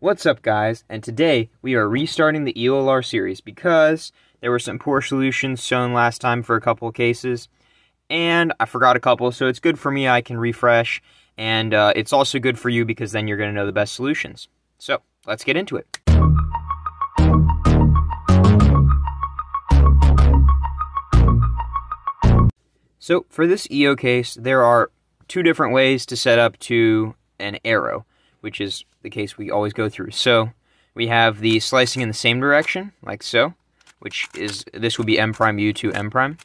What's up, guys? And today we are restarting the EOLR series because there were some poor solutions shown last time for a couple cases, and I forgot a couple, so it's good for me. I can refresh, and uh, it's also good for you because then you're going to know the best solutions. So let's get into it. So for this EO case, there are two different ways to set up to an arrow which is the case we always go through. So we have the slicing in the same direction, like so, which is, this would be M prime U2 M prime.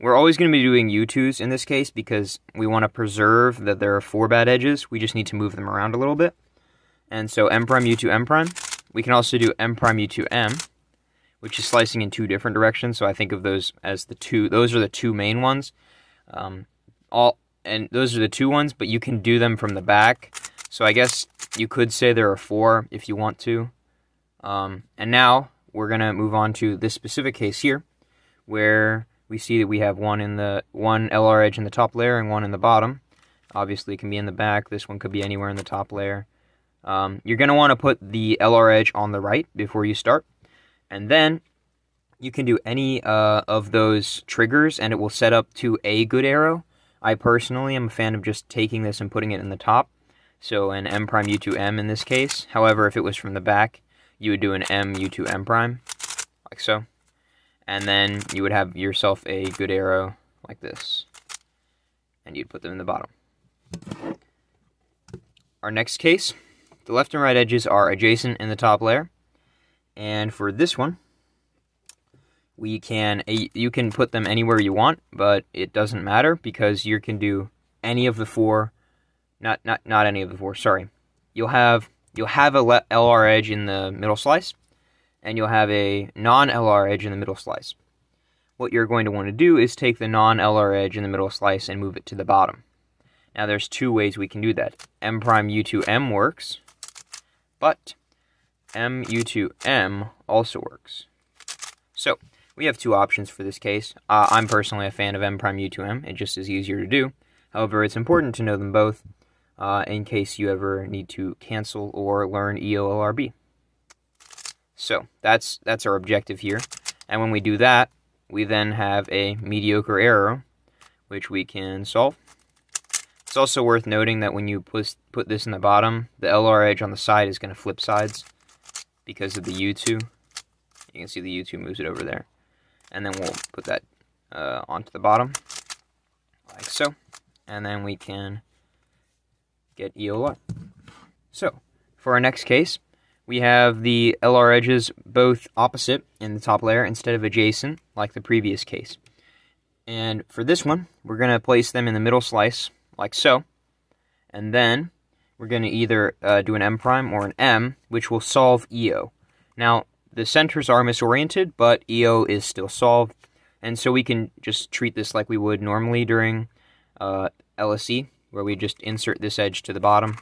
We're always going to be doing U2s in this case because we want to preserve that there are four bad edges. We just need to move them around a little bit. And so M prime U2 M prime. We can also do M prime U2 M, which is slicing in two different directions. So I think of those as the two, those are the two main ones. Um, all, and those are the two ones, but you can do them from the back so I guess you could say there are four if you want to. Um, and now we're going to move on to this specific case here, where we see that we have one in the one LR edge in the top layer and one in the bottom. Obviously, it can be in the back. This one could be anywhere in the top layer. Um, you're going to want to put the LR edge on the right before you start. And then you can do any uh, of those triggers and it will set up to a good arrow. I personally am a fan of just taking this and putting it in the top so an M prime U2 M in this case. However, if it was from the back, you would do an M U2 M prime, like so. And then you would have yourself a good arrow like this. And you'd put them in the bottom. Our next case, the left and right edges are adjacent in the top layer. And for this one, we can you can put them anywhere you want, but it doesn't matter because you can do any of the four not not not any of the four. Sorry, you'll have you'll have a LR edge in the middle slice, and you'll have a non LR edge in the middle slice. What you're going to want to do is take the non LR edge in the middle slice and move it to the bottom. Now there's two ways we can do that. M prime U2M works, but M U2M also works. So we have two options for this case. Uh, I'm personally a fan of M prime U2M. It just is easier to do. However, it's important to know them both uh, in case you ever need to cancel or learn EOLRB. So that's that's our objective here. And when we do that, we then have a mediocre arrow, which we can solve. It's also worth noting that when you put, put this in the bottom, the LR edge on the side is going to flip sides because of the U2. You can see the U2 moves it over there. And then we'll put that uh, onto the bottom, like so. And then we can get EOLR. So, for our next case, we have the LR edges both opposite in the top layer instead of adjacent, like the previous case. And for this one, we're going to place them in the middle slice, like so. And then we're going to either uh, do an M prime or an M, which will solve EO. Now, the centers are misoriented, but EO is still solved. And so we can just treat this like we would normally during uh, LSE where we just insert this edge to the bottom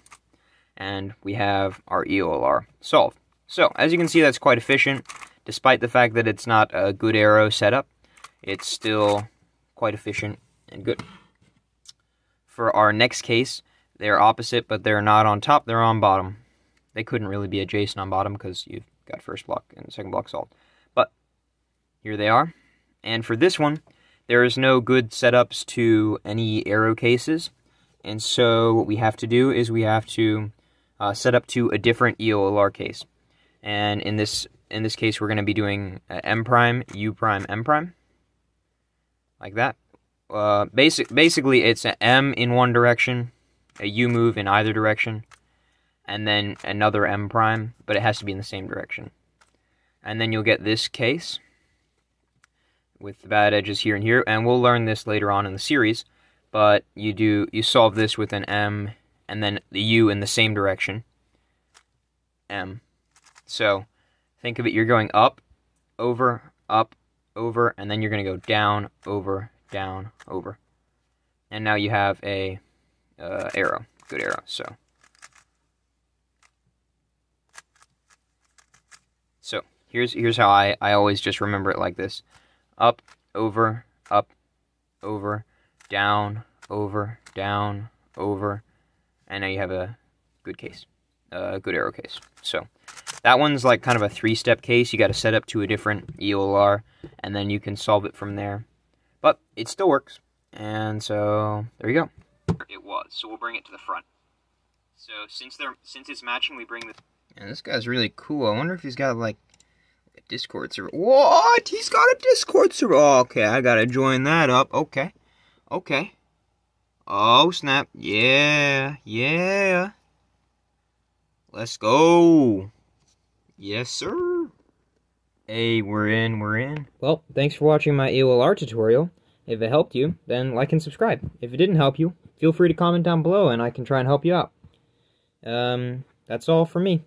and we have our EOLR solved. So, as you can see, that's quite efficient. Despite the fact that it's not a good arrow setup, it's still quite efficient and good. For our next case, they're opposite, but they're not on top, they're on bottom. They couldn't really be adjacent on bottom because you've got first block and second block solved. But here they are. And for this one, there is no good setups to any arrow cases. And so what we have to do is we have to uh, set up to a different EOLR case. And in this in this case, we're going to be doing uh, M prime, U prime, M prime, like that. Uh, basic, basically, it's an M in one direction, a U move in either direction, and then another M prime, but it has to be in the same direction. And then you'll get this case with the bad edges here and here, and we'll learn this later on in the series but you do you solve this with an M and then the U in the same direction. M. So think of it, you're going up, over, up, over, and then you're going to go down, over, down, over. And now you have a uh, arrow, good arrow. So, so here's here's how I I always just remember it like this: up, over, up, over, down, over, down, over, and now you have a good case. a good arrow case. So that one's like kind of a three-step case. You got to set up to a different EOLR, and then you can solve it from there. But it still works, and so there you go. It was, so we'll bring it to the front. So since they're since it's matching, we bring the. And this guy's really cool. I wonder if he's got like a Discord server. What? He's got a Discord server. Oh, okay, I gotta join that up. Okay, okay. Oh snap! Yeah, yeah. Let's go. Yes, sir. Hey, we're in, we're in. Well, thanks for watching my EOLR tutorial. If it helped you, then like and subscribe. If it didn't help you, feel free to comment down below and I can try and help you out. Um, that's all for me.